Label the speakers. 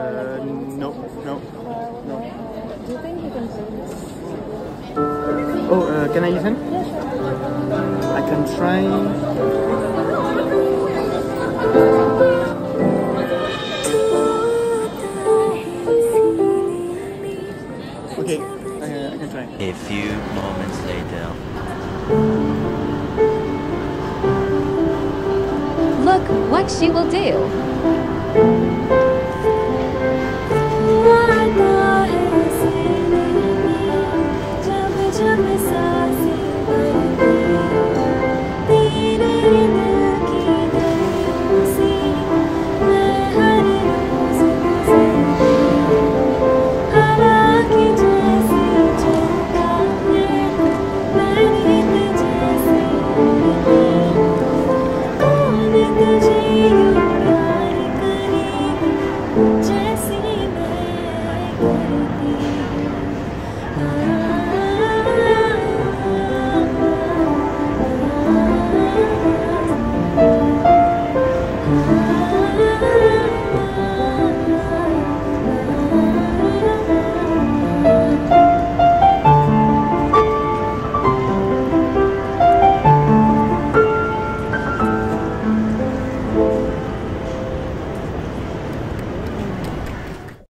Speaker 1: Uh, no, no, no. Do you think you can I listen? Oh, uh, can I listen? Yeah, sure. Uh, I can try.
Speaker 2: A few moments later.
Speaker 3: Look what she will do. would be. I